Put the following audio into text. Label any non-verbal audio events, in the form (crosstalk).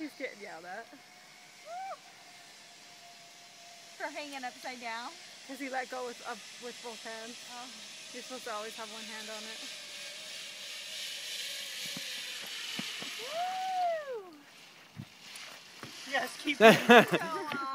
He's getting yelled at For hanging upside down? Because he let go with, up with both hands. Oh. You're supposed to always have one hand on it. Woo! Yes, keep (laughs) going.